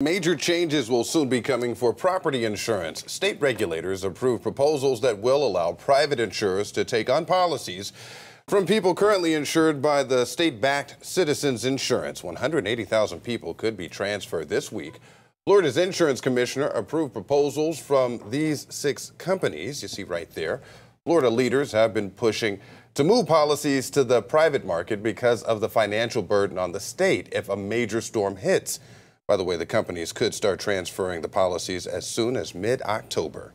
Major changes will soon be coming for property insurance. State regulators approved proposals that will allow private insurers to take on policies from people currently insured by the state-backed Citizens Insurance. 180,000 people could be transferred this week. Florida's insurance commissioner approved proposals from these six companies you see right there. Florida leaders have been pushing to move policies to the private market because of the financial burden on the state if a major storm hits. By the way, the companies could start transferring the policies as soon as mid October.